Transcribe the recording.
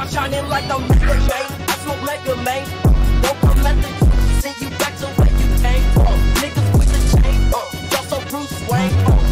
top shining like I'm Mega Man. I smoke Mega Man. Don't come let the send you back to where you came from. Niggas with the chain, uh, y'all so Bruce Wayne. Uh.